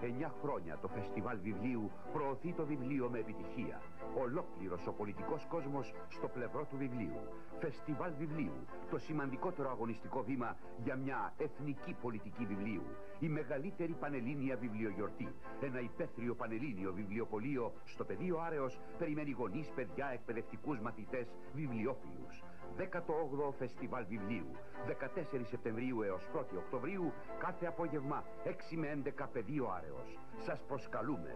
Εννιά χρόνια το φεστιβάλ βιβλίου προωθεί το βιβλίο με επιτυχία. Ολόκληρος ο πολιτικός κόσμος στο πλευρό του βιβλίου. Φεστιβάλ βιβλίου, το σημαντικότερο αγωνιστικό βήμα για μια εθνική πολιτική βιβλίου. Η μεγαλύτερη πανελλήνια βιβλιογιορτή. Ένα υπαίθριο πανελλήνιο βιβλιοπωλείο στο πεδίο Άρεος περιμένει γονείς, παιδιά, εκπαιδευτικούς μαθητές, βιβλιοφίλους. 18ο Φεστιβάλ Βιβλίου. 14 Σεπτεμβρίου έως 1 Οκτωβρίου κάθε απόγευμα 6 με 11 πεδίο Άρεος. Σας προσκαλούμε.